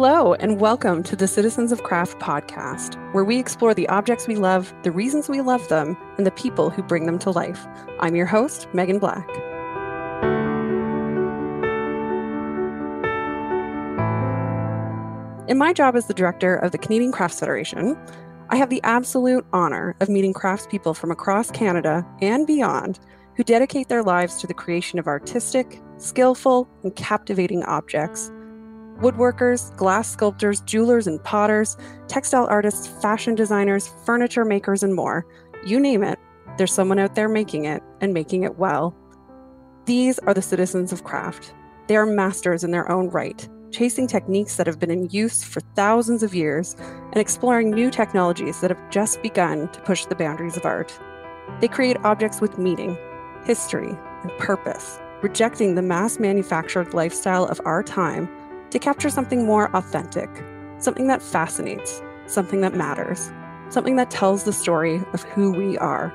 Hello, and welcome to the Citizens of Craft podcast, where we explore the objects we love, the reasons we love them, and the people who bring them to life. I'm your host, Megan Black. In my job as the director of the Canadian Crafts Federation, I have the absolute honor of meeting craftspeople from across Canada and beyond who dedicate their lives to the creation of artistic, skillful, and captivating objects woodworkers, glass sculptors, jewelers and potters, textile artists, fashion designers, furniture makers, and more. You name it, there's someone out there making it and making it well. These are the citizens of craft. They are masters in their own right, chasing techniques that have been in use for thousands of years and exploring new technologies that have just begun to push the boundaries of art. They create objects with meaning, history, and purpose, rejecting the mass manufactured lifestyle of our time to capture something more authentic, something that fascinates, something that matters, something that tells the story of who we are.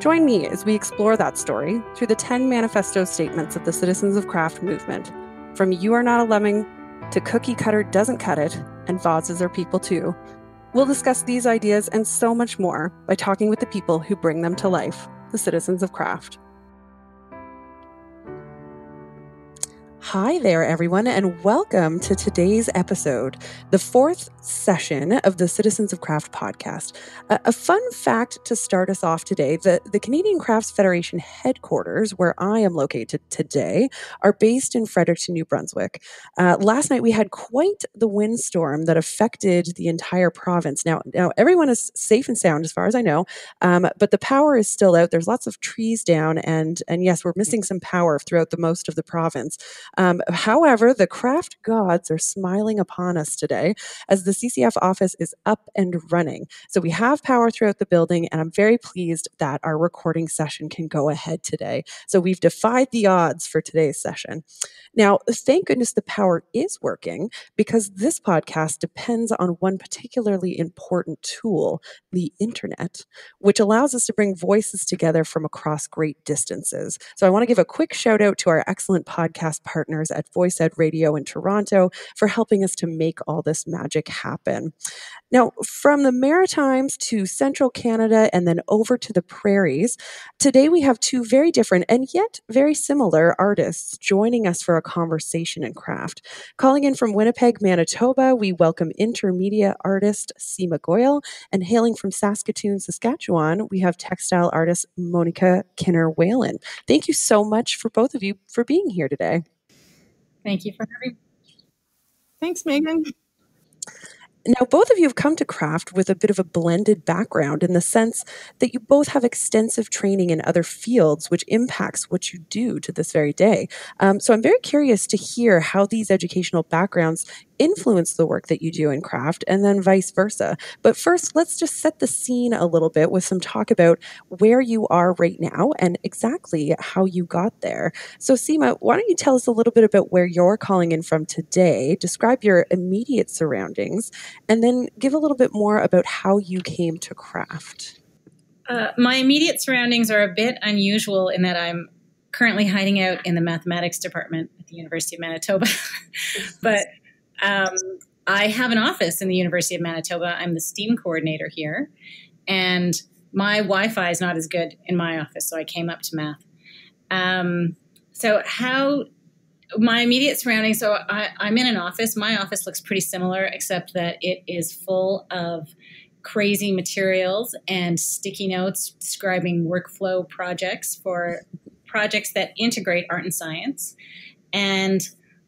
Join me as we explore that story through the 10 manifesto statements of the Citizens of Craft movement, from You Are Not a Lemming to Cookie Cutter Doesn't Cut It, and Vases Are People Too. We'll discuss these ideas and so much more by talking with the people who bring them to life, the citizens of craft. Hi there, everyone, and welcome to today's episode, the fourth session of the Citizens of Craft podcast. A fun fact to start us off today the, the Canadian Crafts Federation headquarters, where I am located today, are based in Fredericton, New Brunswick. Uh, last night, we had quite the windstorm that affected the entire province. Now, now everyone is safe and sound, as far as I know, um, but the power is still out. There's lots of trees down, and, and yes, we're missing some power throughout the most of the province. Um, however, the craft gods are smiling upon us today as the CCF office is up and running. So we have power throughout the building, and I'm very pleased that our recording session can go ahead today. So we've defied the odds for today's session. Now, thank goodness the power is working because this podcast depends on one particularly important tool, the internet, which allows us to bring voices together from across great distances. So I want to give a quick shout out to our excellent podcast partner partners at VoicEd Radio in Toronto for helping us to make all this magic happen. Now, from the Maritimes to central Canada and then over to the prairies, today we have two very different and yet very similar artists joining us for a conversation in craft. Calling in from Winnipeg, Manitoba, we welcome intermedia artist Seema Goel, and hailing from Saskatoon, Saskatchewan, we have textile artist Monica Kinner Whalen. Thank you so much for both of you for being here today. Thank you for having me. Thanks, Megan. Now, both of you have come to craft with a bit of a blended background in the sense that you both have extensive training in other fields, which impacts what you do to this very day. Um, so, I'm very curious to hear how these educational backgrounds influence the work that you do in craft and then vice versa. But first, let's just set the scene a little bit with some talk about where you are right now and exactly how you got there. So, Seema, why don't you tell us a little bit about where you're calling in from today? Describe your immediate surroundings and then give a little bit more about how you came to craft. Uh, my immediate surroundings are a bit unusual in that I'm currently hiding out in the mathematics department at the University of Manitoba. but um, I have an office in the University of Manitoba. I'm the STEAM coordinator here. And my Wi Fi is not as good in my office, so I came up to math. Um, so, how my immediate surroundings so I, i'm in an office. My office looks pretty similar except that it is full of crazy materials and sticky notes describing workflow projects for projects that integrate art and science and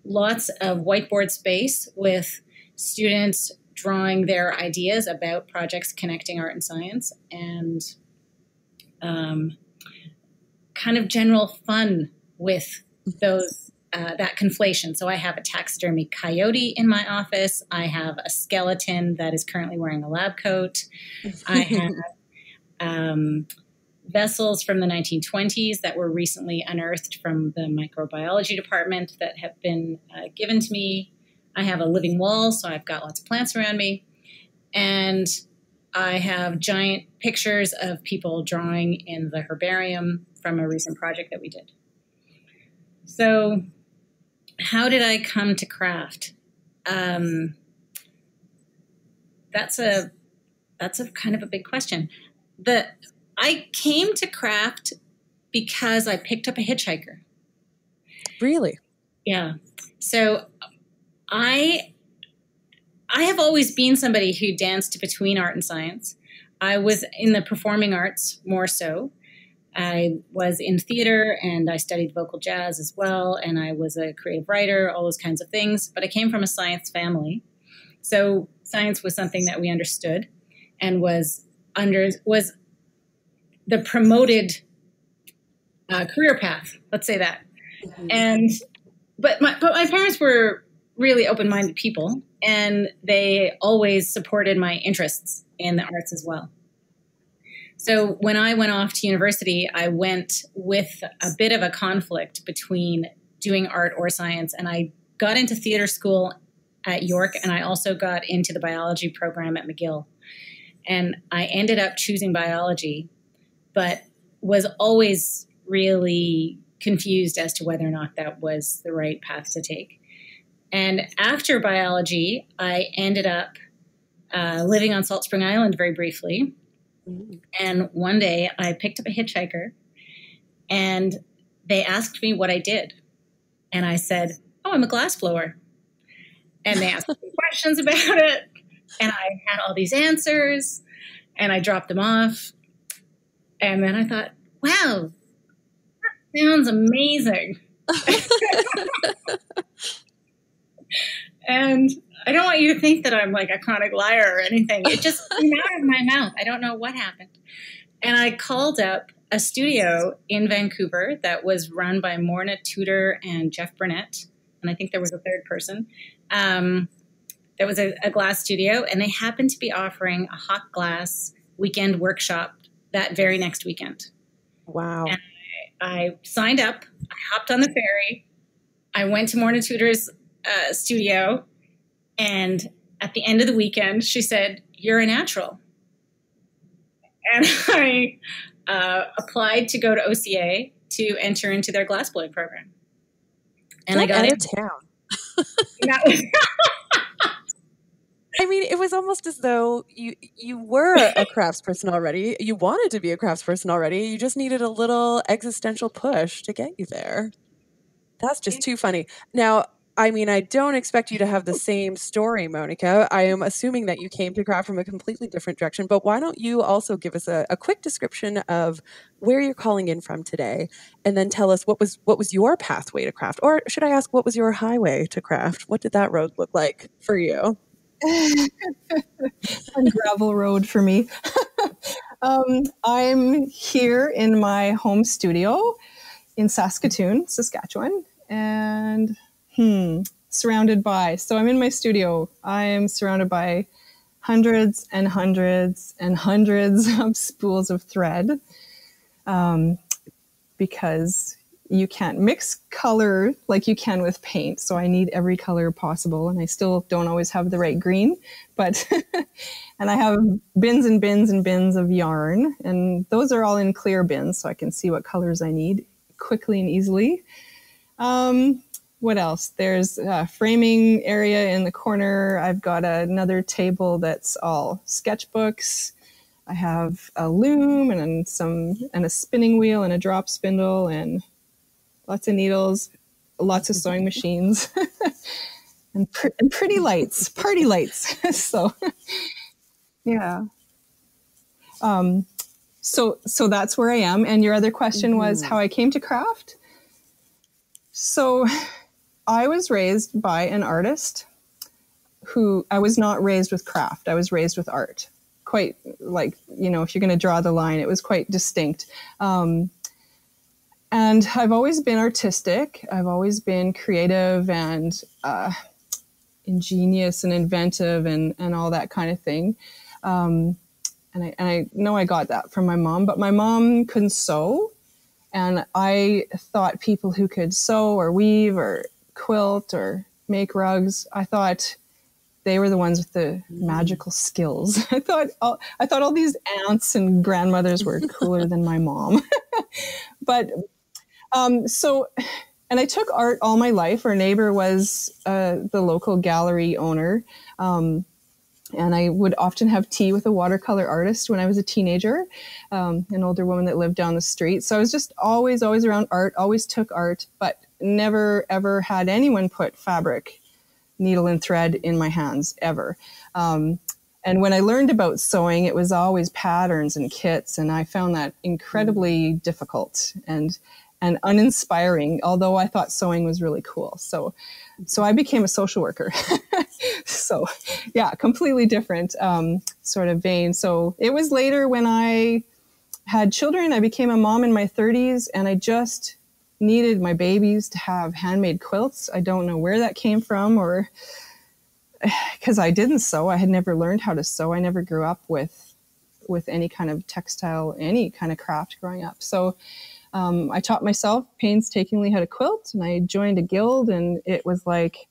lots of whiteboard space with students drawing their ideas about projects connecting art and science and um, kind of general fun with those uh, that conflation. So I have a taxidermy coyote in my office. I have a skeleton that is currently wearing a lab coat. I have um, vessels from the 1920s that were recently unearthed from the microbiology department that have been uh, given to me. I have a living wall, so I've got lots of plants around me. And I have giant pictures of people drawing in the herbarium from a recent project that we did. So how did I come to craft? um, that's a that's a kind of a big question. The I came to craft because I picked up a hitchhiker. Really? Yeah. So I I have always been somebody who danced between art and science. I was in the performing arts more so. I was in theater and I studied vocal jazz as well, and I was a creative writer, all those kinds of things. But I came from a science family. So science was something that we understood and was under was the promoted uh, career path. Let's say that. Mm-hmm. And but my but my parents were really open minded people, and they always supported my interests in the arts as well. So when I went off to university, I went with a bit of a conflict between doing art or science, and I got into theater school at York, and I also got into the biology program at McGill. And I ended up choosing biology, but was always really confused as to whether or not that was the right path to take. And after biology, I ended up uh, living on Salt Spring Island very briefly. And one day I picked up a hitchhiker and they asked me what I did. And I said, Oh, I'm a glass blower. And they asked me questions about it. And I had all these answers and I dropped them off. And then I thought, wow, that sounds amazing. and I don't want you to think that I'm like a chronic liar or anything. It just came out of my mouth. I don't know what happened. And I called up a studio in Vancouver that was run by Morna Tudor and Jeff Burnett. And I think there was a third person. Um, there was a, a glass studio, and they happened to be offering a hot glass weekend workshop that very next weekend. Wow. And I, signed up, I hopped on the ferry, I went to Morna Tudor's uh, studio, and at the end of the weekend, she said, You're a natural. And I uh, applied to go to OCA to enter into their glassblowing program. And I got out of town. I mean, it was almost as though you you were a craftsperson already. You wanted to be a craftsperson already. You just needed a little existential push to get you there. That's just too funny. Now, I mean, I don't expect you to have the same story, Monika. I am assuming that you came to craft from a completely different direction, but why don't you also give us a, a, quick description of where you're calling in from today and then tell us what was what was your pathway to craft? Or should I ask what was your highway to craft? What did that road look like for you? gravel road for me. um, I'm here in my home studio in Saskatoon, Saskatchewan, and hmm, surrounded by. So I'm in my studio. I'm surrounded by hundreds and hundreds and hundreds of spools of thread um, because you can't mix color like you can with paint. So I need every color possible, and I still don't always have the right green. But and I have bins and bins and bins of yarn, and those are all in clear bins, so I can see what colors I need quickly and easily. Um, what else? There's a framing area in the corner. I've got another table that's all sketchbooks. I have a loom and some and a spinning wheel and a drop spindle and lots of needles, lots of sewing machines, and, pr- and pretty lights, party lights. so, yeah. Um, so, so that's where I am. And your other question mm-hmm. was how I came to craft. So, I was raised by an artist who I was not raised with craft. I was raised with art. Quite like, you know, if you're going to draw the line, it was quite distinct. Um, and I've always been artistic. I've always been creative and uh, ingenious and inventive and, and all that kind of thing. Um, and, I, and I know I got that from my mom, but my mom couldn't sew. And I thought people who could sew or weave or quilt or make rugs, I thought they were the ones with the magical skills. I thought all, I thought all these aunts and grandmothers were cooler than my mom. but um, so, and and I took art all my life. Our neighbor was uh, the local gallery owner. Um, and I would often have tea with a watercolor artist when I was a teenager, um, an older woman that lived down the street. So I was just always, always around art, always took art, but never ever had anyone put fabric, needle, and thread in my hands ever. Um, and when I learned about sewing, it was always patterns and kits, and I found that incredibly difficult and and uninspiring. Although I thought sewing was really cool, so so I became a social worker. so yeah, completely different um, sort of vein. So it was later when I had children. I became a mom in my 30s, and I just needed my babies to have handmade quilts. I don't know where that came from or because I didn't sew. I had never learned how to sew. I never grew up with with any kind of textile, any kind of craft growing up. So um, I taught myself painstakingly how to quilt, and I joined a guild, and it was like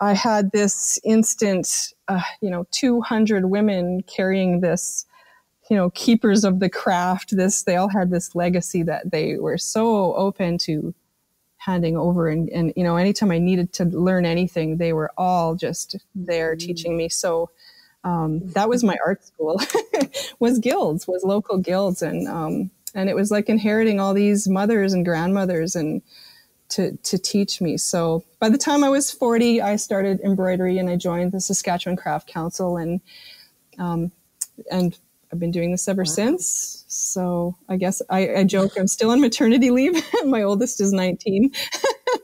I had this instant, uh, you know, 200 women carrying this, you know, keepers of the craft. This they all had this legacy that they were so open to handing over and, and you know anytime i needed to learn anything they were all just there mm-hmm. teaching me so um, that was my art school was guilds was local guilds and um, and it was like inheriting all these mothers and grandmothers and to to teach me so by the time i was 40 i started embroidery and i joined the saskatchewan craft council and um, and I've been doing this ever wow. since. So I guess I, I, joke I'm still on maternity leave. My oldest is 19.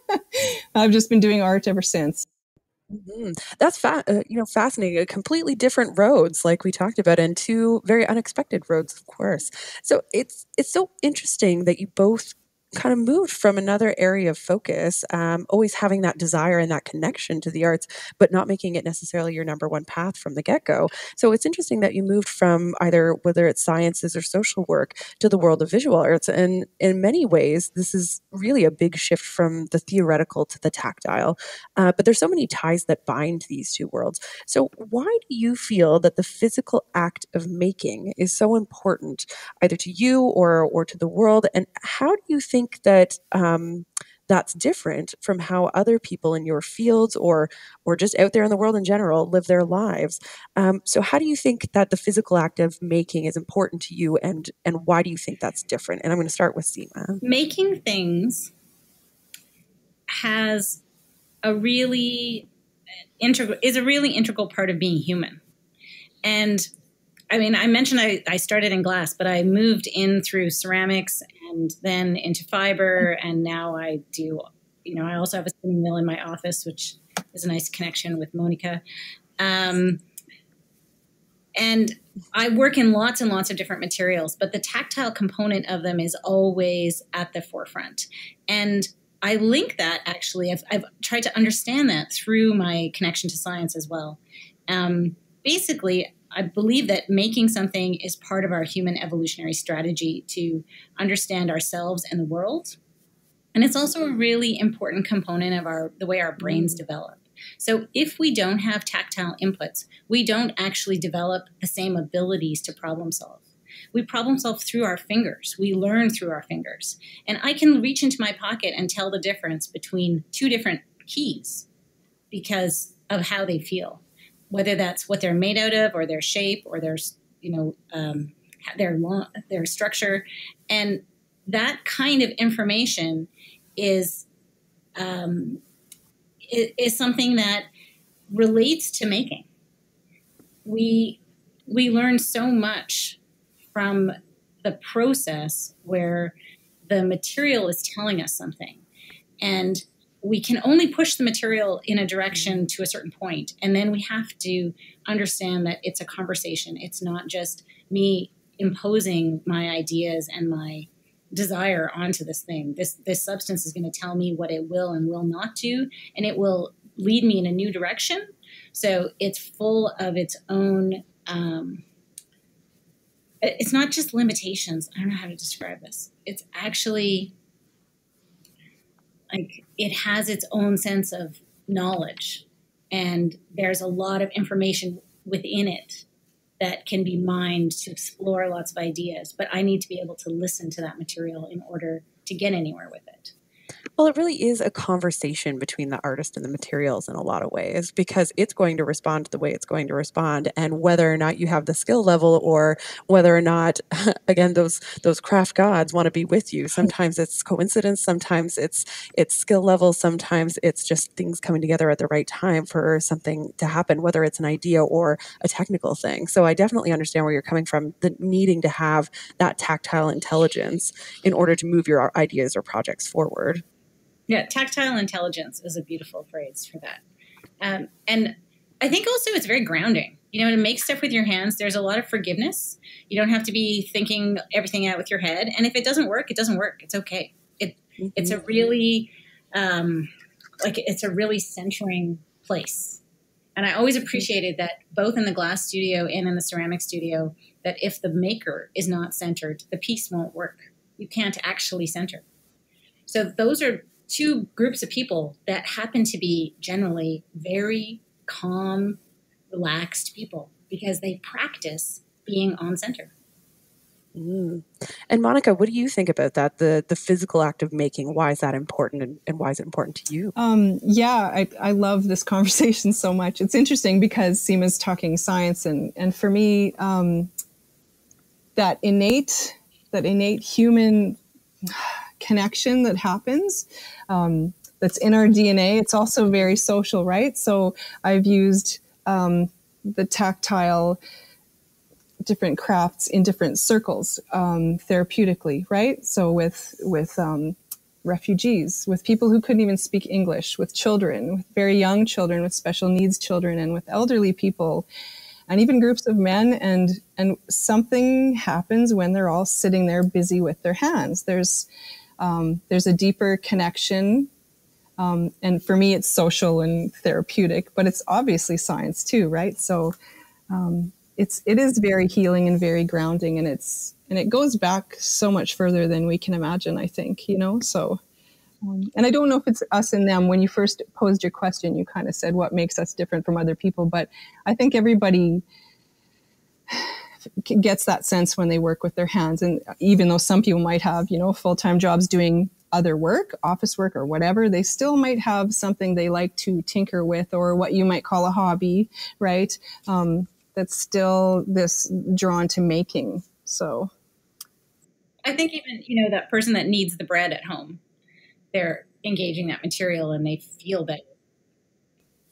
I've just been doing art ever since. Mm-hmm. That's fa- uh, you know fascinating. A completely different roads, like we talked about, and two very unexpected roads, of course. So it's it's so interesting that you both kind of moved from another area of focus, um, always having that desire and that connection to the arts, but not making it necessarily your number one path from the get go. So it's interesting that you moved from either whether it's sciences or social work to the world of visual arts. And in many ways, this is really a big shift from the theoretical to the tactile. Uh, but there's so many ties that bind these two worlds. So why do you feel that the physical act of making is so important, either to you or or to the world? And how do you think think that um, that's different from how other people in your fields or or just out there in the world in general live their lives. Um, so, how do you think that the physical act of making is important to you, and and why do you think that's different? And I'm going to start with Seema. Making things has a really integral is a really integral part of being human, and I mean, I mentioned I, I started in glass, but I moved in through ceramics and then into fiber, and now I do. You know, I also have a spinning mill in my office, which is a nice connection with Monika. Um, and I work in lots and lots of different materials, but the tactile component of them is always at the forefront. And I link that actually, I've, I've tried to understand that through my connection to science as well. Um, basically, I believe that making something is part of our human evolutionary strategy to understand ourselves and the world. And it's also a really important component of our the way our brains mm. develop. So if we don't have tactile inputs, we don't actually develop the same abilities to problem solve. We problem solve through our fingers. We learn through our fingers. And I can reach into my pocket and tell the difference between two different keys because of how they feel whether that's what they're made out of or their shape or their you know um, their long, their structure. And that kind of information is um, is, is something that relates to making. We we learn so much from the process where the material is telling us something. And we can only push the material in a direction to a certain point and then we have to understand that it's a conversation. It's not just me imposing my ideas and my desire onto this thing. This this substance is going to tell me what it will and will not do and it will lead me in a new direction. So it's full of its own um, it's not just limitations. I don't know how to describe this. It's actually like it has its own sense of knowledge and there's a lot of information within it that can be mined to explore lots of ideas but i need to be able to listen to that material in order to get anywhere with it Well, it really is a conversation between the artist and the materials in a lot of ways because it's going to respond the way it's going to respond and whether or not you have the skill level or whether or not again those those craft gods want to be with you. Sometimes it's coincidence, sometimes it's it's skill level, sometimes it's just things coming together at the right time for something to happen whether it's an idea or a technical thing. So I definitely understand where you're coming from the needing to have that tactile intelligence in order to move your ideas or projects forward. Yeah, tactile intelligence is a beautiful phrase for that. Um, and I think also it's very grounding. You know, to make stuff with your hands, there's a lot of forgiveness. You don't have to be thinking everything out with your head. And if it doesn't work, it doesn't work. It's okay. It mm-hmm. it's a really um, like it's a really centering place. And I always appreciated that both in the glass studio and in the ceramic studio, that if the maker is not centered, the piece won't work. You can't actually center. So those are two groups of people that happen to be generally very calm, relaxed people because they practice being on center. Mm. And Monika, what do you think about that? The the physical act of making. Why is that important, and, and why is it important to you? Um, yeah, I, I love this conversation so much. It's interesting because Seema's talking science, and and for me, um, that innate that innate human connection that happens um, that's in our DNA. It's also very social, right? So I've used um, the tactile different crafts in different circles um, therapeutically, right? So with with um, refugees, with people who couldn't even speak English, with children, with very young children, with special needs children, and with elderly people, and even groups of men. And and something happens when they're all sitting there busy with their hands. There's um, there's a deeper connection. Um, and for me, it's social and therapeutic, but it's obviously science too, right? So um, it's it is very healing and very grounding, and it's and it goes back so much further than we can imagine. I think you know. So, um, and I don't know if it's us and them. When you first posed your question, you kind of said what makes us different from other people, but I think everybody gets that sense when they work with their hands. And even though some people might have, you know, full time jobs doing other work, office work or whatever, they still might have something they like to tinker with or what you might call a hobby, right? Um, that's still this drawn to making. So I think even, you know, that person that needs the bread at home, they're engaging that material and they feel that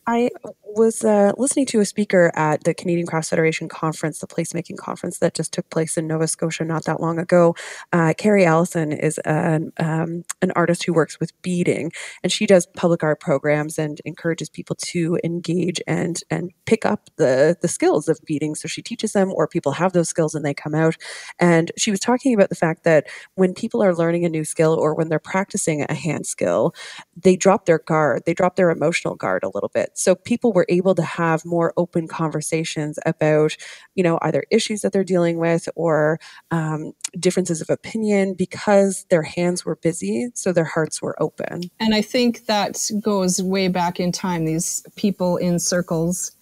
I was uh, listening to a speaker at the Canadian Crafts Federation conference, the placemaking conference that just took place in Nova Scotia not that long ago. Uh, Carrie Allison is an, um, an artist who works with beading, and she does public art programs and encourages people to engage and and pick up the the skills of beading. So she teaches them, or people have those skills and they come out. And she was talking about the fact that when people are learning a new skill or when they're practicing a hand skill, they drop their guard, they drop their emotional guard a little bit so people were able to have more open conversations about, you know, either issues that they're dealing with or um, differences of opinion because their hands were busy, so their hearts were open. And I think that goes way back in time. These people in circles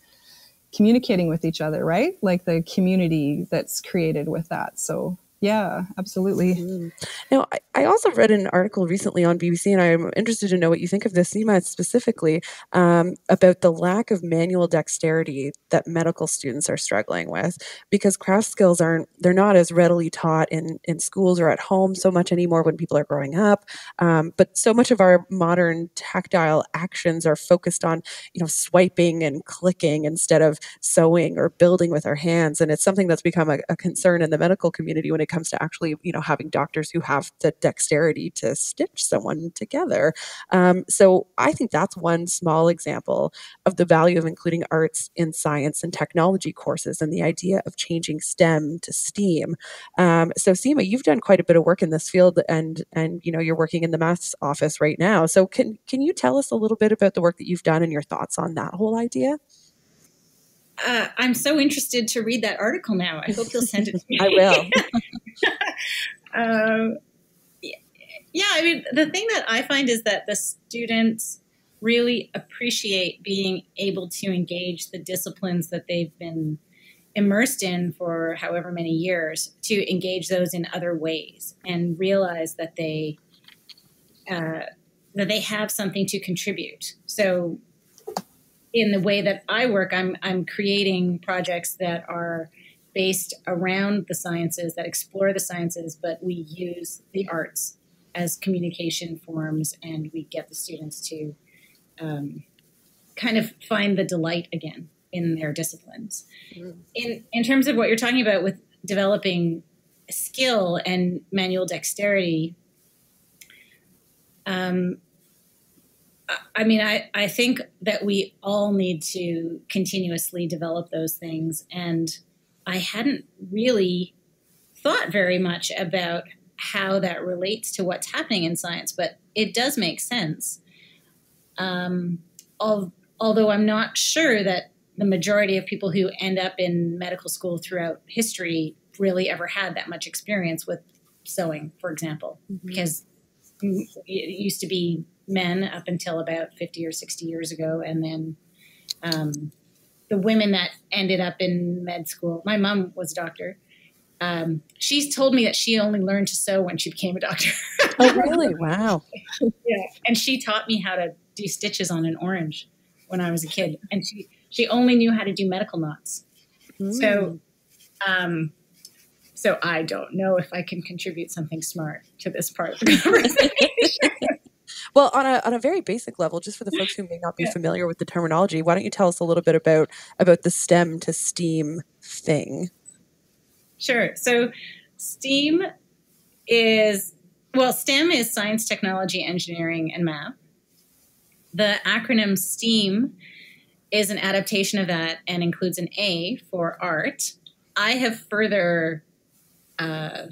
communicating with each other, right? Like the community that's created with that. So yeah, absolutely. Mm-hmm. Now, I, I, also read an article recently on BBC, and I'm interested to know what you think of this, Seema, specifically um, about the lack of manual dexterity that medical students are struggling with because craft skills aren't, they're not as readily taught in, in schools or at home so much anymore when people are growing up. Um, but so much of our modern tactile actions are focused on, you know, swiping and clicking instead of sewing or building with our hands. And it's something that's become a, a concern in the medical community when it comes to actually, you know, having doctors who have the dexterity to stitch someone together. Um, so I think that's one small example of the value of including arts in science and technology courses and the idea of changing STEM to STEAM. Um, so Seema, you've done quite a bit of work in this field, and and you know you're working in the maths office right now. So can can you tell us a little bit about the work that you've done and your thoughts on that whole idea? Uh, I'm so interested to read that article now. I hope you'll send it to me. I will. um, yeah, I mean, the thing that I find is that the students really appreciate being able to engage the disciplines that they've been immersed in for however many years to engage those in other ways and realize that they uh, that they have something to contribute. So in the way that I work, I'm I'm creating projects that are based around the sciences that explore the sciences, but we use the arts as communication forms, and we get the students to um, kind of find the delight again in their disciplines. Mm. In in terms of what you're talking about with developing skill and manual dexterity, um, I mean, I, I think that we all need to continuously develop those things. And I hadn't really thought very much about how that relates to what's happening in science, but it does make sense. Um, although I'm not sure that the majority of people who end up in medical school throughout history really ever had that much experience with sewing, for example, mm-hmm. because it used to be men up until about 50 or 60 years ago. And then um, the women that ended up in med school, my mom was a doctor. Um, she's told me that she only learned to sew when she became a doctor. oh, really? Wow. yeah. And she taught me how to do stitches on an orange when I was a kid. And she, she only knew how to do medical knots. Mm. So, um, so I don't know if I can contribute something smart to this part of the conversation. well, on a on a very basic level, just for the folks who may not be familiar with the terminology, why don't you tell us a little bit about about the STEM to STEAM thing? Sure. So, STEAM is well, STEM is science, technology, engineering, and math. The acronym STEAM is an adaptation of that and includes an A for art. I have further uh,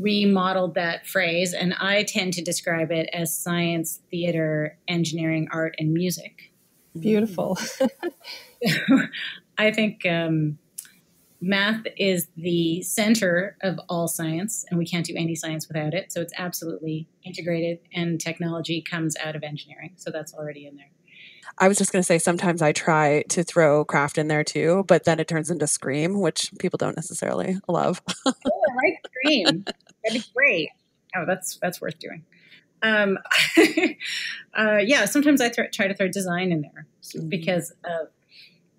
remodeled that phrase, and I tend to describe it as science, theater, engineering, art, and music. Beautiful. I think um, math is the center of all science, and we can't do any science without it. So it's absolutely integrated, and technology comes out of engineering. So that's already in there. I was just going to say sometimes I try to throw craft in there too, but then it turns into scream, which people don't necessarily love. oh, I like scream. That'd be great. Oh, that's that's worth doing. Um, uh, yeah, sometimes I th- try to throw design in there mm-hmm. because of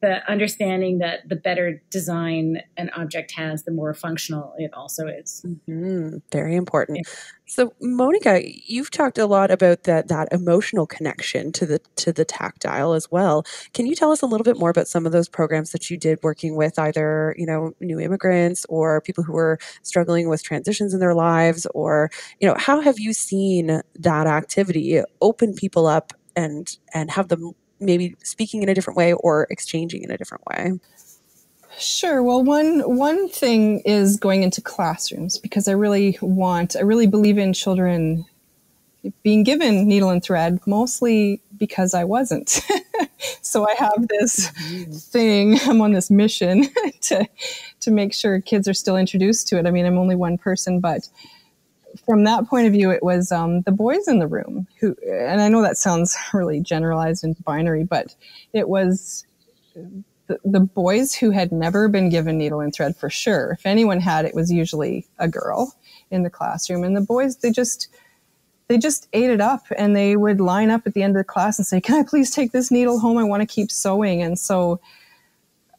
the understanding that the better design an object has, the more functional it also is. Mm-hmm. Very important. Yeah. So, Monika, you've talked a lot about that that emotional connection to the to the tactile as well. Can you tell us a little bit more about some of those programs that you did working with either you know new immigrants or people who were struggling with transitions in their lives, or you know how have you seen that activity open people up and and have them maybe speaking in a different way or exchanging in a different way? Sure. Well, one one thing is going into classrooms because I really want, I really believe in children being given needle and thread, mostly because I wasn't. so I have this mm-hmm. thing. I'm on this mission to to make sure kids are still introduced to it. I mean, I'm only one person, but from that point of view, it was um, the boys in the room who, and I know that sounds really generalized and binary, but it was the, the boys who had never been given needle and thread for sure. If anyone had, it was usually a girl in the classroom, and the boys they just they just ate it up, and they would line up at the end of the class and say, "Can I please take this needle home? I want to keep sewing." And so,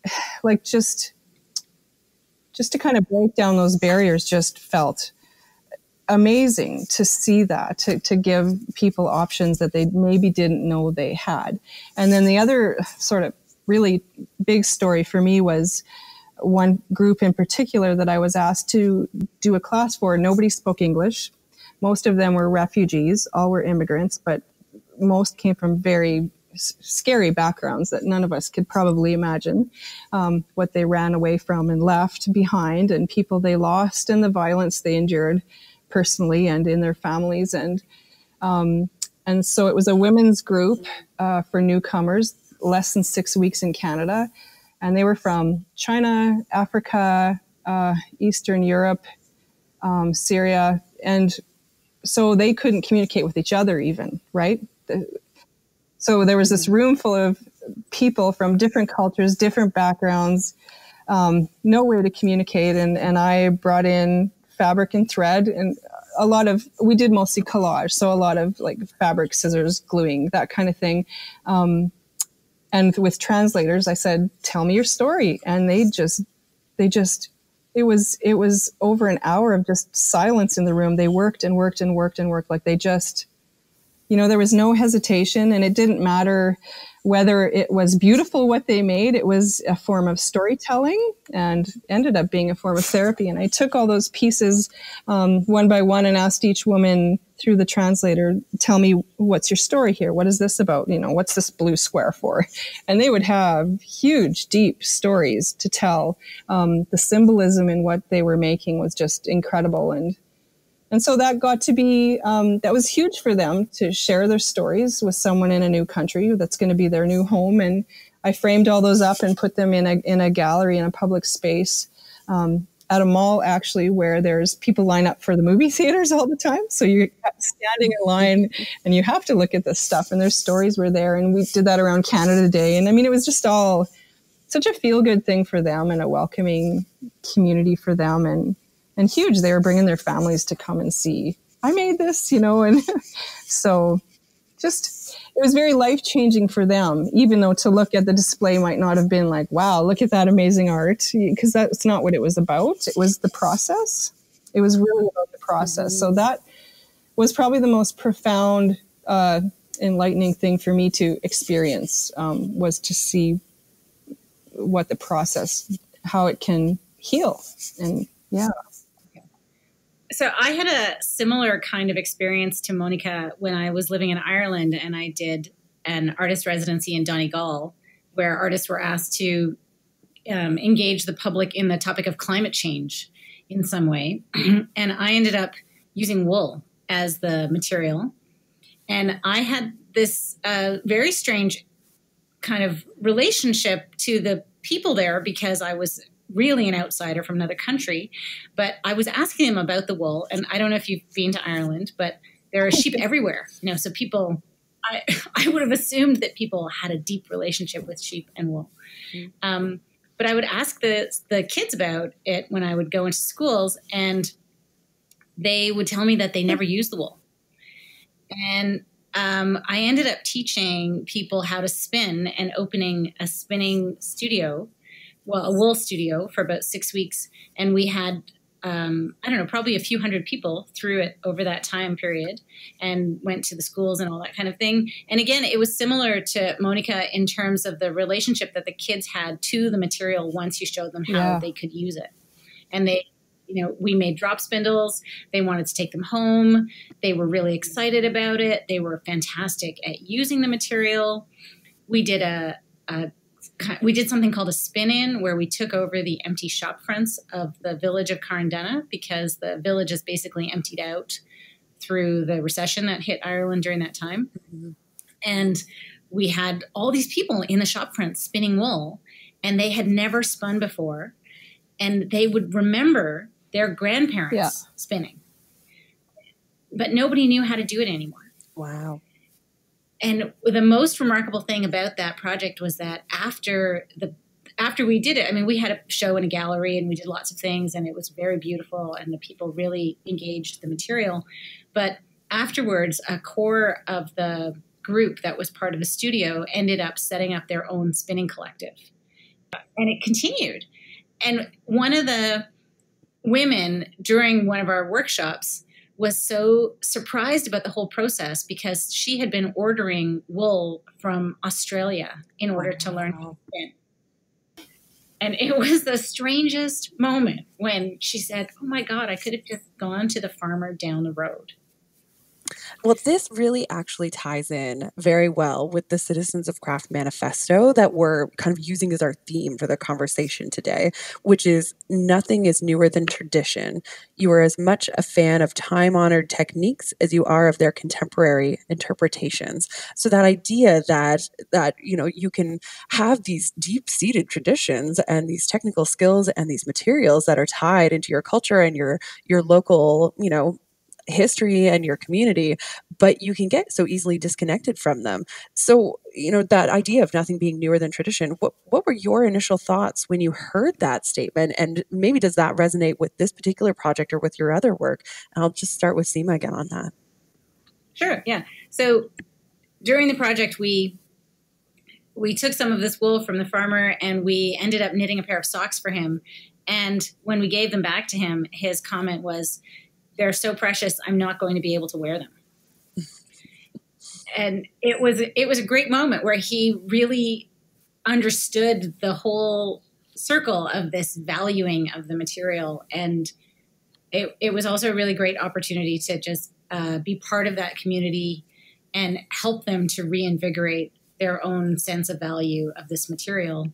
like just just to kind of break down those barriers, just felt amazing to see that, to, to give people options that they maybe didn't know they had. And then the other sort of really big story for me was one group in particular that I was asked to do a class for. Nobody spoke English. Most of them were refugees, all were immigrants, but most came from very scary backgrounds that none of us could probably imagine um, what they ran away from and left behind and people they lost and the violence they endured personally and in their families. And um, and so it was a women's group uh, for newcomers, less than six weeks in Canada, and they were from China, Africa, uh, Eastern Europe, um, Syria, and so they couldn't communicate with each other even right. So there was this room full of people from different cultures, different backgrounds, um, no way to communicate, and and I brought in fabric and thread and a lot of we did mostly collage, so a lot of like fabric, scissors, gluing, that kind of thing. Um, and with translators, I said, "Tell me your story," and they just they just it was it was over an hour of just silence in the room. They worked and worked and worked and worked like they just you know there was no hesitation and it didn't matter whether it was beautiful what they made, it was a form of storytelling and ended up being a form of therapy. And I took all those pieces um, one by one and asked each woman through the translator, tell me what's your story here? What is this about? You know, what's this blue square for? And they would have huge, deep stories to tell. Um, the symbolism in what they were making was just incredible. And and so that got to be, um, that was huge for them to share their stories with someone in a new country that's going to be their new home. And I framed all those up and put them in a, in a gallery in a public space. Um, at a mall actually where there's people line up for the movie theaters all the time so you're standing in line and you have to look at this stuff and their stories were there and we did that around canada day and i mean it was just all such a feel good thing for them and a welcoming community for them and and huge. They were bringing their families to come and see. I made this, you know, and so just it was very life changing for them. Even though to look at the display might not have been like, "Wow, look at that amazing art," because that's not what it was about. It was the process. It was really about the process. Mm-hmm. So that was probably the most profound, uh, enlightening thing for me to experience um, was to see what the process, how it can heal, and yeah so I had a similar kind of experience to Monika when I was living in Ireland and I did an artist residency in Donegal where artists were asked to um, engage the public in the topic of climate change in some way. and I ended up using wool as the material. And I had this uh, very strange kind of relationship to the people there because I was really an outsider from another country. But I was asking him about the wool, and I don't know if you've been to Ireland, but there are sheep everywhere. You know, so people, I, I would have assumed that people had a deep relationship with sheep and wool. Mm-hmm. Um, but I would ask the the kids about it when I would go into schools, and they would tell me that they never used the wool. And um, I ended up teaching people how to spin and opening a spinning studio well, a wool studio for about six weeks, and we had um, I don't know, probably a few hundred people through it over that time period and went to the schools and all that kind of thing. And again, it was similar to Monika in terms of the relationship that the kids had to the material once you showed them how yeah. they could use it. And they, you know, we made drop spindles. They wanted to take them home. They were really excited about it. They were fantastic at using the material. We did a, a we did something called a spin in where we took over the empty shop fronts of the village of Carndonagh because the village is basically emptied out through the recession that hit Ireland during that time. Mm-hmm. And we had all these people in the shop fronts spinning wool and they had never spun before and they would remember their grandparents yeah. spinning. But nobody knew how to do it anymore. Wow and the most remarkable thing about that project was that after the after we did it, I mean, we had a show in a gallery and we did lots of things, and it was very beautiful, and the people really engaged the material. But afterwards, a core of the group that was part of the studio ended up setting up their own spinning collective, and it continued. And one of the women during one of our workshops was so surprised about the whole process because she had been ordering wool from Australia in order to learn how to spin. And it was the strangest moment when she said, Oh my God, I could have just gone to the farmer down the road. Well, this really actually ties in very well with the Citizens of Craft manifesto that we're kind of using as our theme for the conversation today, which is nothing is newer than tradition. You are as much a fan of time honored techniques as you are of their contemporary interpretations. So that idea that that you know you can have these deep seated traditions and these technical skills and these materials that are tied into your culture and your your local you know history and your community, but you can get so easily disconnected from them. So, you know, that idea of nothing being newer than tradition, what, what were your initial thoughts when you heard that statement? And maybe does that resonate with this particular project or with your other work? And I'll just start with Seema again on that. Sure, yeah. So during the project, we we took some of this wool from the farmer and we ended up knitting a pair of socks for him. And when we gave them back to him, his comment was, "They're so precious. I'm not going to be able to wear them." and it was it was a great moment where he really understood the whole circle of this valuing of the material and it, it was also a really great opportunity to just uh, be part of that community and help them to reinvigorate their own sense of value of this material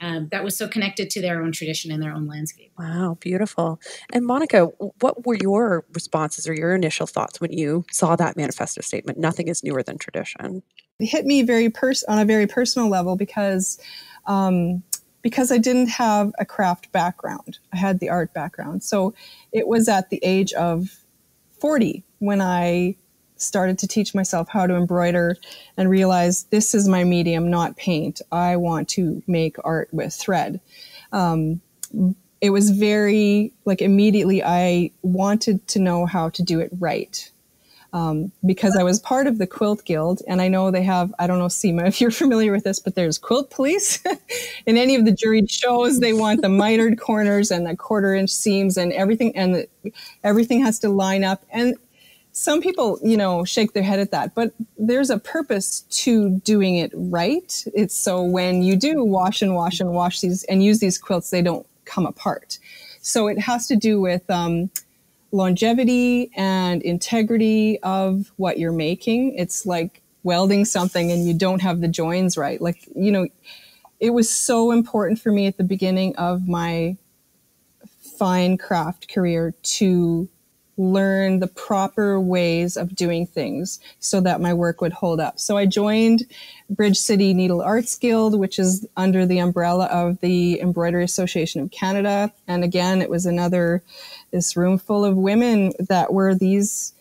um, that was so connected to their own tradition and their own landscape. Wow, beautiful. And Monika, what were your responses or your initial thoughts when you saw that manifesto statement? Nothing is newer than tradition. It hit me very pers- on a very personal level because um, because I didn't have a craft background. I had the art background. So it was at the age of 40 when I started to teach myself how to embroider and realize this is my medium, not paint. I want to make art with thread. Um, it was very, like, immediately I wanted to know how to do it right. Um, because I was part of the Quilt Guild, and I know they have, I don't know, Seema, if you're familiar with this, but there's quilt police. In any of the juried shows, they want the mitered corners and the quarter inch seams and everything, and the, everything has to line up. And some people, you know, shake their head at that, but there's a purpose to doing it right. It's so when you do wash and wash and wash these and use these quilts, they don't come apart. So it has to do with um, longevity and integrity of what you're making. It's like welding something and you don't have the joins right. Like, you know, it was so important for me at the beginning of my fine craft career to learn the proper ways of doing things so that my work would hold up. So I joined Bridge City Needle Arts Guild, which is under the umbrella of the Embroidery Association of Canada. And again, it was another, this room full of women that were these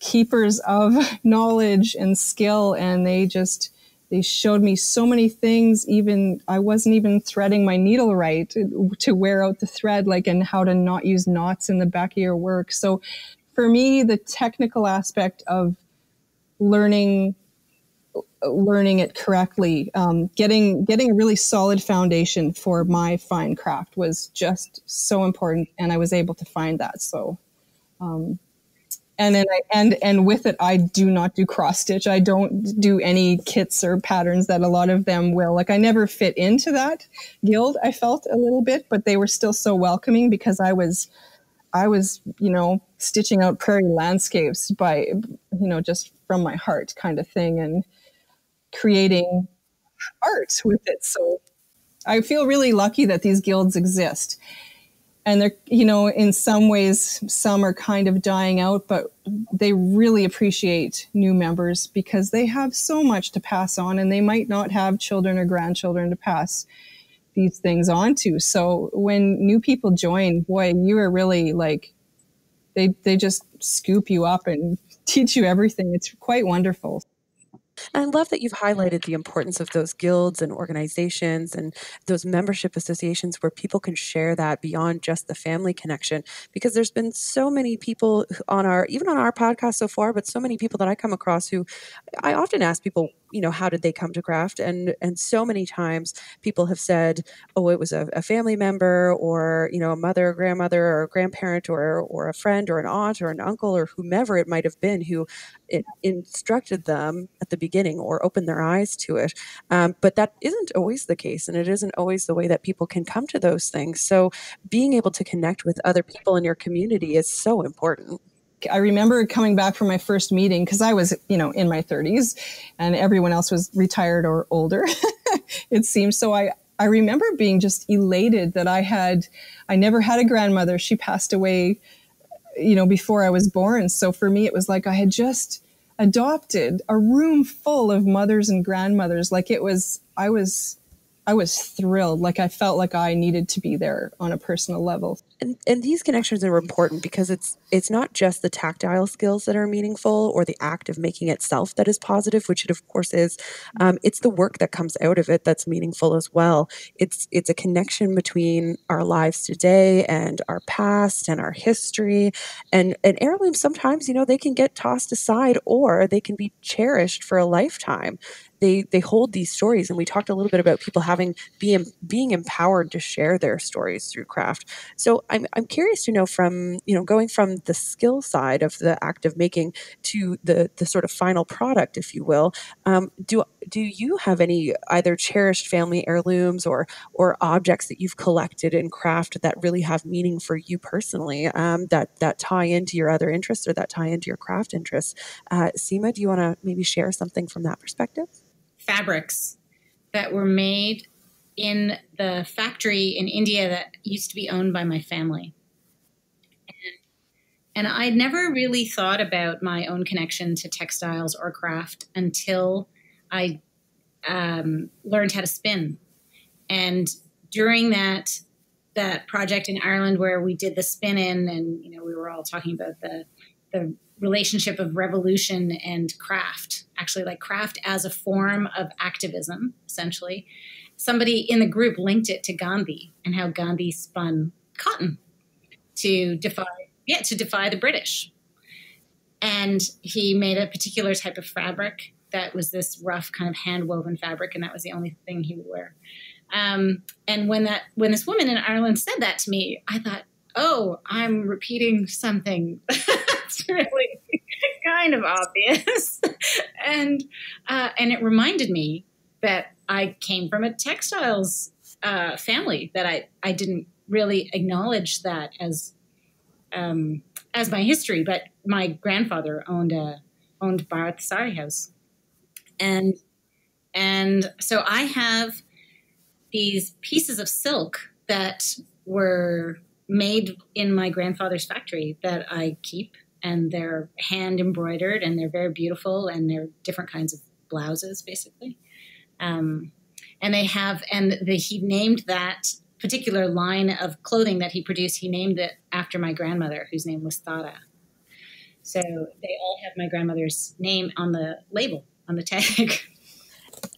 keepers of knowledge and skill. And they just, they showed me so many things even i wasn't even threading my needle right to, wear out the thread like and how to not use knots in the back of your work. So for me the technical aspect of learning learning it correctly um, getting getting a really solid foundation for my fine craft was just so important and i was able to find that. So um, and then I, and and with it i do not do cross stitch. I don't do any kits or patterns that a lot of them will. Like i never fit into that guild i felt a little bit but they were still so welcoming because i was i was you know stitching out prairie landscapes by you know just from my heart kind of thing and creating art with it. So i feel really lucky that these guilds exist and they're you know in some ways some are kind of dying out but they really appreciate new members because they have so much to pass on and they might not have children or grandchildren to pass these things on to. So when new people join boy you are really like they they just scoop you up and teach you everything. It's quite wonderful and I love that you've highlighted the importance of those guilds and organizations and those membership associations where people can share that beyond just the family connection. Because there's been so many people on our, even on our podcast so far, but so many people that I come across who I often ask people, you know how did they come to craft and and so many times people have said oh it was a, a family member or you know a mother or grandmother or a grandparent or or a friend or an aunt or an uncle or whomever it might have been who it instructed them at the beginning or opened their eyes to it um, but that isn't always the case and it isn't always the way that people can come to those things so being able to connect with other people in your community is so important I remember coming back from my first meeting because I was, you know, in my 30s and everyone else was retired or older, it seems. So I, I remember being just elated that I had, I never had a grandmother. She passed away, you know, before I was born. So for me, it was like I had just adopted a room full of mothers and grandmothers. Like it was, I was I was thrilled. Like I felt like I needed to be there on a personal level. And and these connections are important because it's it's not just the tactile skills that are meaningful or the act of making itself that is positive, which it of course is. Um, it's the work that comes out of it that's meaningful as well. It's it's a connection between our lives today and our past and our history. And and heirlooms sometimes, you know, they can get tossed aside or they can be cherished for a lifetime they they hold these stories and we talked a little bit about people having being being empowered to share their stories through craft so i'm, I'm curious to know from you know going from the skill side of the act of making to the the sort of final product if you will um, do do you have any either cherished family heirlooms or or objects that you've collected and craft that really have meaning for you personally um, that that tie into your other interests or that tie into your craft interests? Uh, Seema do you want to maybe share something from that perspective? Fabrics that were made in the factory in India that used to be owned by my family. And, and I'd never really thought about my own connection to textiles or craft until I um, learned how to spin. And during that that project in Ireland where we did the spin in, and you know we were all talking about the the relationship of revolution and craft, actually, like craft as a form of activism, essentially. Somebody in the group linked it to Gandhi and how Gandhi spun cotton to defy, yeah, to defy the British. And he made a particular type of fabric that was this rough kind of hand woven fabric, and that was the only thing he would wear. Um, and when that when this woman in Ireland said that to me, I thought, oh, I'm repeating something really kind of obvious. and uh, and it reminded me that I came from a textiles uh, family that I, I didn't really acknowledge that as um, as my history, but my grandfather owned a owned Bharat Sari House, and and so I have these pieces of silk that were made in my grandfather's factory that I keep, and they're hand embroidered and they're very beautiful, and they're different kinds of blouses, basically. Um, and they have, and the, he named that particular line of clothing that he produced, he named it after my grandmother, whose name was Thada. So they all have my grandmother's name on the label, on the tag.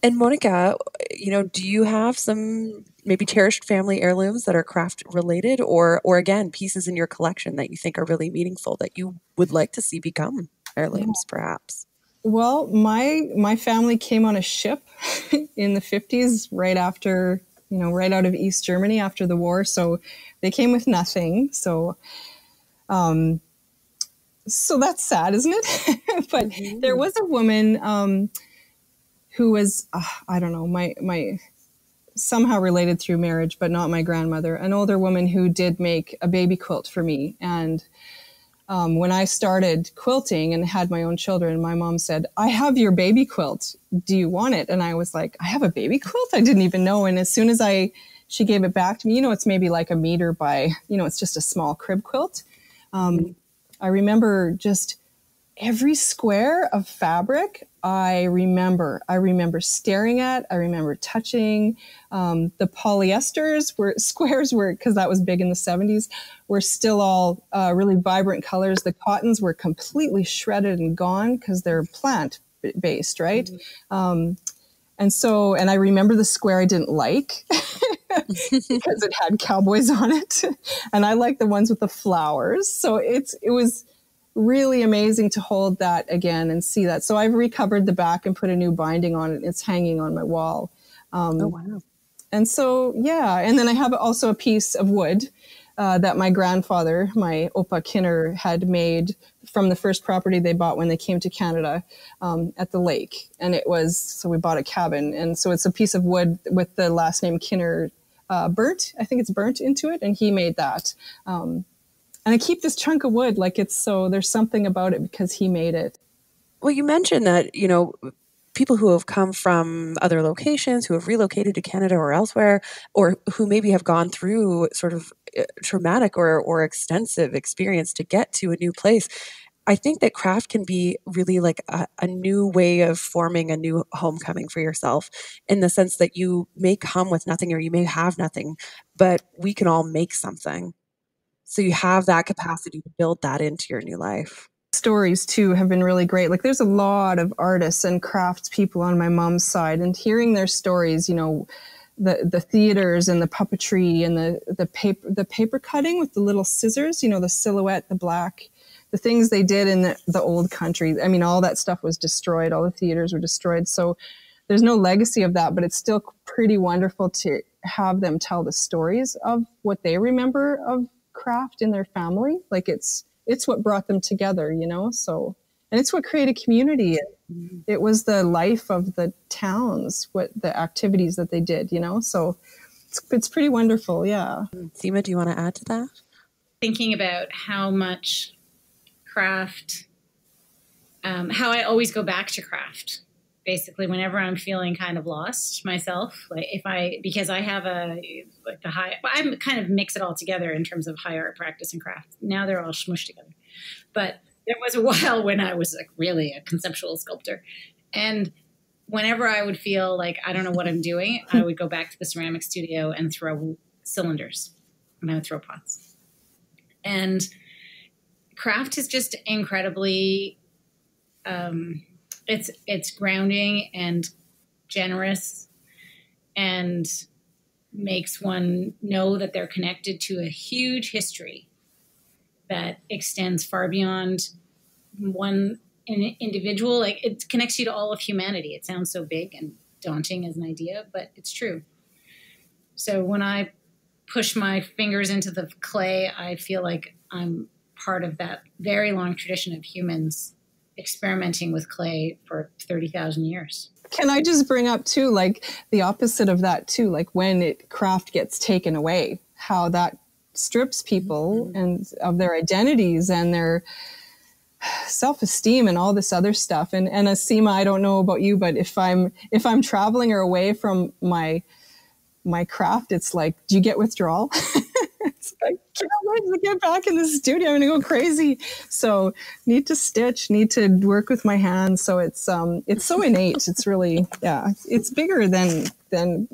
And Monika, you know, do you have some maybe cherished family heirlooms that are craft related or or again pieces in your collection that you think are really meaningful that you would like to see become heirlooms perhaps? Well, my my family came on a ship in the 50s right after, you know, right out of East Germany after the war, so they came with nothing. So um so that's sad, isn't it? but mm-hmm. there was a woman um who was uh, I don't know my my somehow related through marriage, but not my grandmother, an older woman who did make a baby quilt for me. And um, when I started quilting and had my own children, my mom said, I have your baby quilt. Do you want it? And I was like, I have a baby quilt? I didn't even know. And as soon as I, she gave it back to me, you know, it's maybe like a meter by, you know, it's just a small crib quilt. Um, I remember just every square of fabric I remember. I remember staring at. I remember touching. Um, the polyesters were squares were because that was big in the 70s. Were still all uh, really vibrant colors. The cottons were completely shredded and gone because they're plant based, right? Mm-hmm. Um, and so, and I remember the square I didn't like because it had cowboys on it, and I like the ones with the flowers. So it's it was really amazing to hold that again and see that. So I've recovered the back and put a new binding on it. It's hanging on my wall. Um, oh, wow. And so, yeah. And then I have also a piece of wood uh, that my grandfather, my Opa Kinner, had made from the first property they bought when they came to Canada um, at the lake. And it was, so we bought a cabin. And so it's a piece of wood with the last name Kinner uh, burnt. I think it's burnt into it. And he made that. Um, and I keep this chunk of wood like it's so there's something about it because he made it. Well, you mentioned that, you know, people who have come from other locations, who have relocated to Canada or elsewhere, or who maybe have gone through sort of uh, traumatic or, or extensive experience to get to a new place. I think that craft can be really like a, a, new way of forming a new homecoming for yourself in the sense that you may come with nothing or you may have nothing, but we can all make something. So you have that capacity to build that into your new life. Stories too have been really great. Like there's a lot of artists and crafts people on my mom's side, and hearing their stories, you know, the the theaters and the puppetry and the the paper the paper cutting with the little scissors, you know, the silhouette, the black, the things they did in the, the old country. I mean, all that stuff was destroyed. All the theaters were destroyed. So there's no legacy of that, but it's still pretty wonderful to have them tell the stories of what they remember of craft in their family. Like it's it's what brought them together, you know. So and it's what created community. Mm-hmm. It was the life of the towns, what the activities that they did, you know. So it's it's pretty wonderful, yeah. Seema, do you want to add to that? Thinking about how much craft, um, how I always go back to craft basically whenever I'm feeling kind of lost myself, like if I because I have a like the high, I'm kind of mix it all together in terms of high art practice and craft. Now they're all smushed together, but there was a while when I was like really a conceptual sculptor, and whenever I would feel like I don't know what I'm doing, I would go back to the ceramic studio and throw cylinders, and I would throw pots, and craft is just incredibly. Um, it's it's grounding and generous and makes one know that they're connected to a huge history that extends far beyond one individual. Like it connects you to all of humanity. It sounds so big and daunting as an idea but it's true. So when i push my fingers into the clay i feel like i'm part of that very long tradition of humans experimenting with clay for 30,000 years. Can I just bring up too, like the opposite of that too, like when it craft gets taken away, how that strips people mm-hmm. and of their identities and their self-esteem and all this other stuff. And and Asima, I don't know about you, but if I'm if I'm traveling or away from my my craft, it's like, do you get withdrawal? like, can't wait to get back in the studio. I'm gonna go crazy. So need to stitch, need to work with my hands. So it's um it's so innate. It's really yeah, it's bigger than than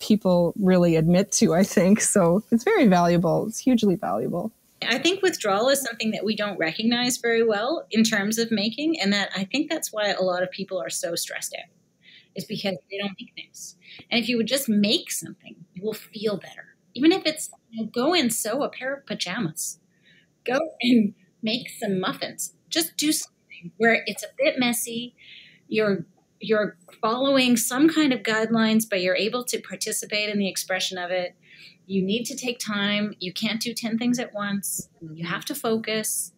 people really admit to, I think. So it's very valuable. It's hugely valuable. I think withdrawal is something that we don't recognize very well in terms of making, and that I think that's why a lot of people are so stressed out is because they don't make things. And if you would just make something, you will feel better. Even if it's know, go and sew a pair of pajamas, go and make some muffins. Just do something where it's a bit messy. You're you're following some kind of guidelines, but you're able to participate in the expression of it. You need to take time. You can't do 10 things at once. You have to focus,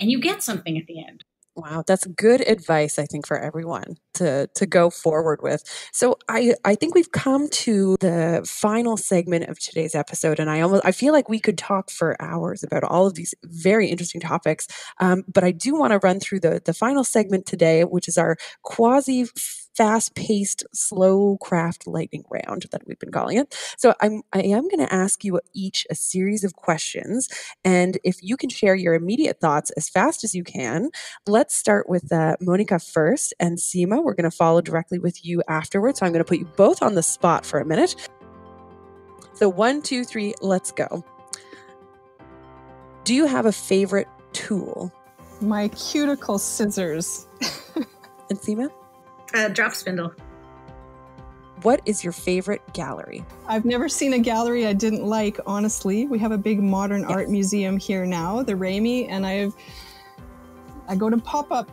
and you get something at the end. Wow, that's good advice I think for everyone to to go forward with. So I I think we've come to the final segment of today's episode and I almost I feel like we could talk for hours about all of these very interesting topics. Um, but I do want to run through the the final segment today which is our quasi fast paced, slow craft lightning round that we've been calling it. So I'm, I am going to ask you each a series of questions. And if you can share your immediate thoughts as fast as you can, let's start with uh, Monika first and Seema. We're going to follow directly with you afterwards. So I'm going to put you both on the spot for a minute. So one, two, three, let's go. Do you have a favorite tool? My cuticle scissors. and Seema? Uh, drop spindle. What is your favorite gallery? I've never seen a gallery I didn't like, honestly. We have a big modern yes. art museum here now, the Remai, and I've I go to pop-up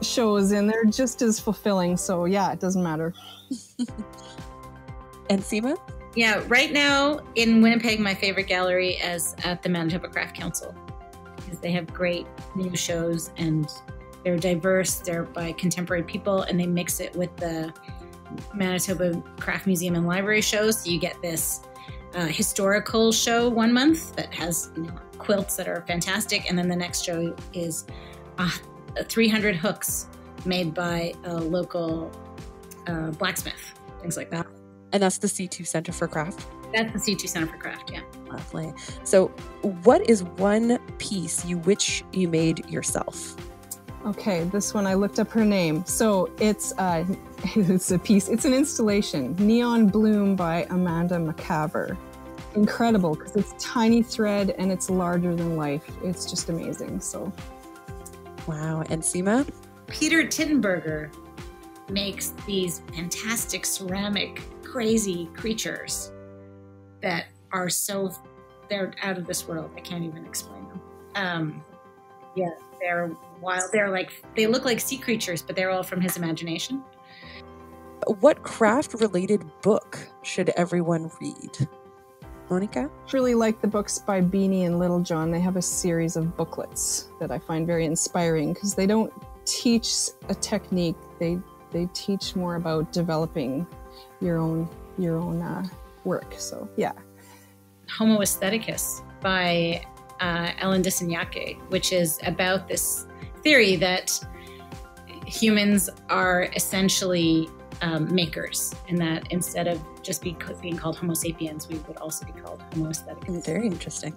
shows and they're just as fulfilling. So yeah, it doesn't matter. and Seema? Yeah, right now in Winnipeg, my favorite gallery is at the Manitoba Craft Council because they have great new shows and they're diverse, they're by contemporary people, and they mix it with the Manitoba Craft Museum and Library shows. So you get this uh, historical show one month that has you know, quilts that are fantastic, and then the next show is uh, 300 hooks made by a local uh, blacksmith, things like that. And that's the C2 Center for Craft? That's the C2 Center for Craft, yeah. Lovely. So, what is one piece you wish you made yourself? Okay, this one I looked up her name. So it's uh, it's a piece. It's an installation, Neon Bloom by Amanda McCavour. incredible because it's tiny thread and it's larger than life. It's just amazing. So, wow. And Seema? Peter Tittenberger makes these fantastic ceramic, crazy creatures that are so, they're out of this world. I can't even explain them. Um, yeah, they're wild. They're like, they look like sea creatures, but they're all from his imagination. What craft related book should everyone read? Monika? I really like the books by Beaney and Littlejohn. They have a series of booklets that I find very inspiring because they don't teach a technique. They they teach more about developing your own your own uh, work. So yeah. Homo aestheticus by uh, Ellen Dissanayake, which is about this theory that humans are essentially um, makers, and that instead of just be, being called Homo sapiens, we would also be called Homo aestheticus. Very interesting.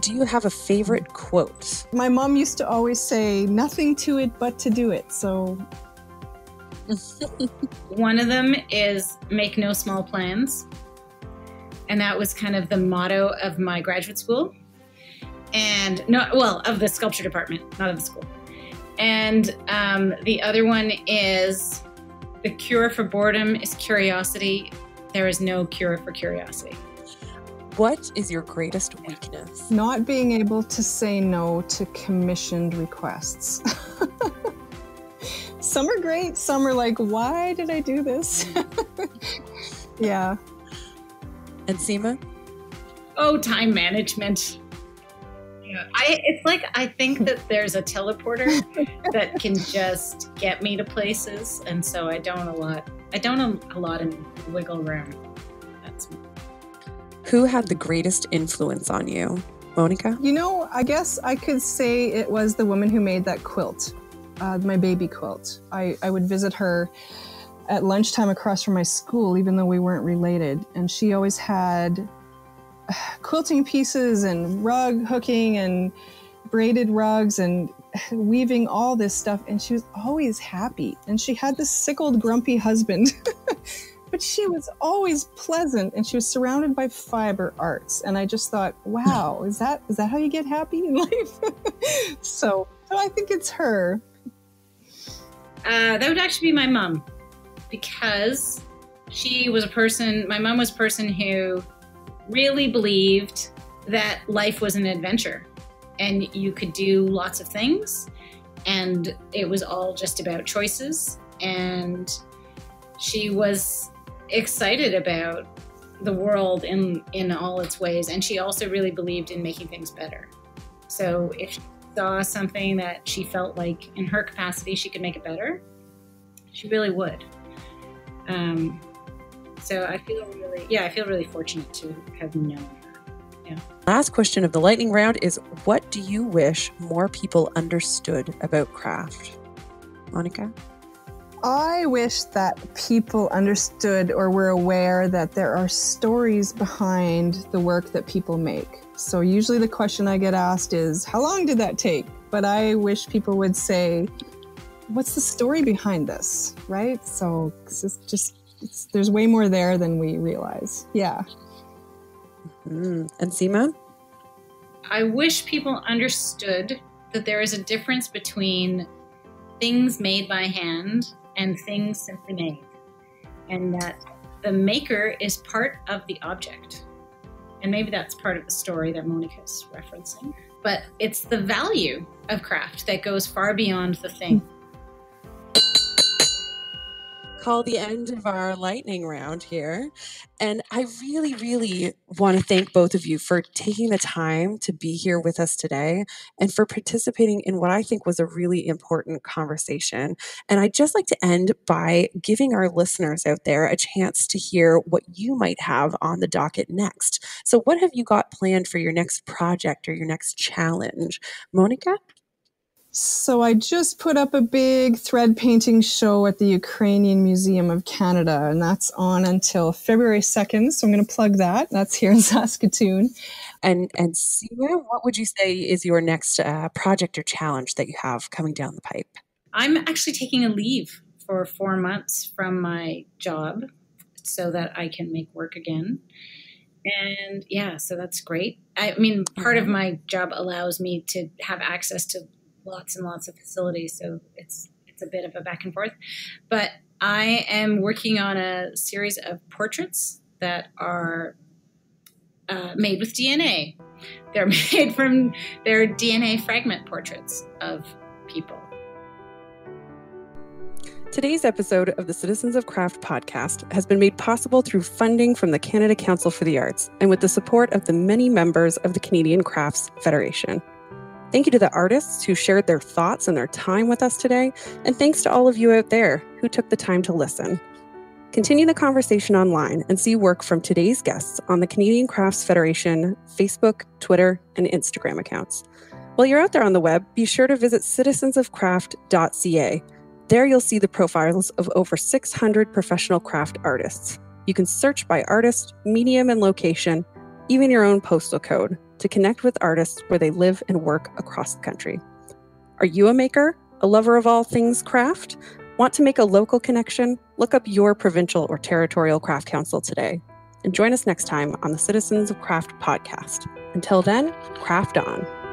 Do you have a favorite quote? My mom used to always say, "Nothing to it but to do it." So. One of them is make no small plans. And that was kind of the motto of my graduate school. And no, well, of the sculpture department, not of the school. And um, the other one is the cure for boredom is curiosity. There is no cure for curiosity. What is your greatest weakness? Not being able to say no to commissioned requests. some are great, some are like, why did I do this? yeah. And Seema? Oh, time management. I, it's like I think that there's a teleporter that can just get me to places, and so I don't a lot. I don't a, a lot in wiggle room. That's me. Who had the greatest influence on you, Monika? You know, I guess I could say it was the woman who made that quilt, uh, my baby quilt. I, I would visit her at lunchtime across from my school, even though we weren't related, and she always had quilting pieces and rug hooking and braided rugs and weaving all this stuff and she was always happy. And she had this sick old grumpy husband but she was always pleasant and she was surrounded by fiber arts. And i just thought wow is that is that how you get happy in life? So, so i think it's her. Uh, that would actually be my mom because she was a person my mom was a person who really believed that life was an adventure and you could do lots of things. And it was all just about choices. And she was excited about the world in in all its ways. And she also really believed in making things better. So if she saw something that she felt like in her capacity she could make it better she really would. Um, so I feel really, yeah, I feel really fortunate to have known her. Yeah. Last question of the lightning round is what do you wish more people understood about craft? Monika? I wish that people understood or were aware that there are stories behind the work that people make. So, usually the question I get asked is, How long did that take? But I wish people would say, What's the story behind this? Right? So, it's just it's, there's way more there than we realize. Yeah. Mm. And Seema? I wish people understood that there is a difference between things made by hand and things simply made, and that the maker is part of the object. And maybe that's part of the story that Monika's referencing. But it's the value of craft that goes far beyond the thing call the end of our lightning round here. And I really, really want to thank both of you for taking the time to be here with us today and for participating in what I think was a really important conversation. And I'd just like to end by giving our listeners out there a chance to hear what you might have on the docket next. So, what have you got planned for your next project or your next challenge? Monika? So I just put up a big thread painting show at the Ukrainian Museum of Canada, and that's on until February 2nd. So I'm going to plug that. That's here in Saskatoon. And and Seema, what would you say is your next uh, project or challenge that you have coming down the pipe? I'm actually taking a leave for four months from my job so that I can make work again. And yeah, so that's great. I mean, part of my job allows me to have access to lots and lots of facilities, so it's it's a bit of a back and forth. But I am working on a series of portraits that are uh, made with DNA. They're made from their DNA fragment portraits of people. Today's episode of the Citizens of Craft podcast has been made possible through funding from the Canada Council for the Arts and with the support of the many members of the Canadian Crafts Federation. Thank you to the artists who shared their thoughts and their time with us today, and thanks to all of you out there who took the time to listen. Continue the conversation online and see work from today's guests on the Canadian Crafts Federation Facebook, Twitter, and Instagram accounts. While you're out there on the web, be sure to visit citizensofcraft.ca there you'll see the profiles of over 600 professional craft artists. You can search by artist, medium, and location, even your own postal code, to connect with artists where they live and work across the country. Are you a maker? A lover of all things craft? Want to make a local connection? Look up your provincial or territorial craft council today. And join us next time on the Citizens of Craft podcast. Until then, craft on.